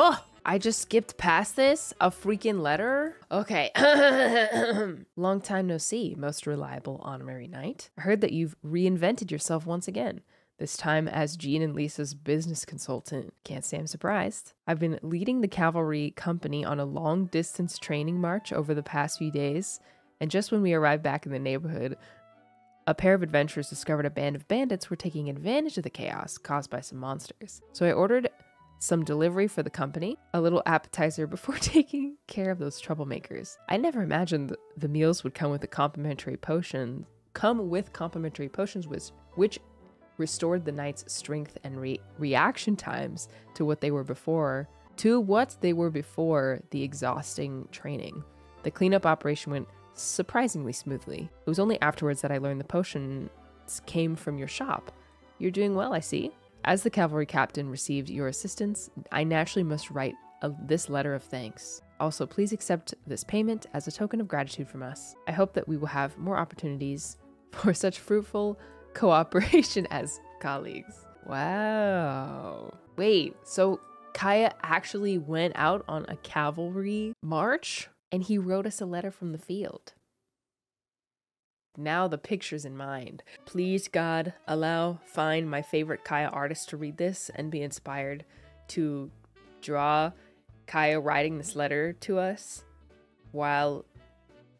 Oh, I just skipped past this? A freaking letter? Okay. Long time no see, most reliable honorary knight. I heard that you've reinvented yourself once again. This time as Jean and Lisa's business consultant. Can't say I'm surprised. I've been leading the cavalry company on a long distance training march over the past few days, and just when we arrived back in the neighborhood, a pair of adventurers discovered a band of bandits were taking advantage of the chaos caused by some monsters. So I ordered some delivery for the company, a little appetizer before taking care of those troublemakers. I never imagined th- the meals would come with a complimentary potion, come with complimentary potions which, which restored the knight's strength and re- reaction times to what they were before, to what they were before the exhausting training. The cleanup operation went surprisingly smoothly. It was only afterwards that I learned the potions came from your shop. You're doing well, I see. As the cavalry captain received your assistance, I naturally must write a, this letter of thanks. Also, please accept this payment as a token of gratitude from us. I hope that we will have more opportunities for such fruitful cooperation as colleagues. Wow. Wait, so Kaeya actually went out on a cavalry march and he wrote us a letter from the field. Now the picture's in mind. Please, God, allow find my favorite Kaeya artist to read this and be inspired to draw Kaeya writing this letter to us while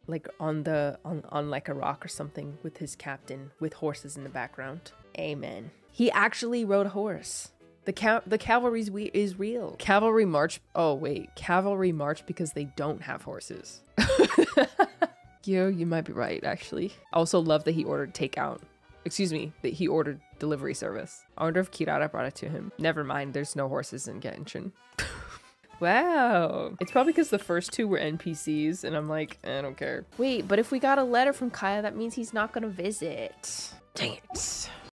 like on the on, on like a rock or something with his captain with horses in the background. Amen. He actually rode a horse. The cal- the cavalry's we- is real. Cavalry march. Oh wait, cavalry march because they don't have horses. you you might be right actually. I also love that he ordered takeout. Excuse me, that he ordered delivery service. I wonder if Kirara brought it to him. Never mind, there's no horses in Genshin. wow. It's probably because the first two were NPCs, and I'm like, eh, I don't care. Wait, but if we got a letter from Kaeya, that means he's not gonna visit. Dang it.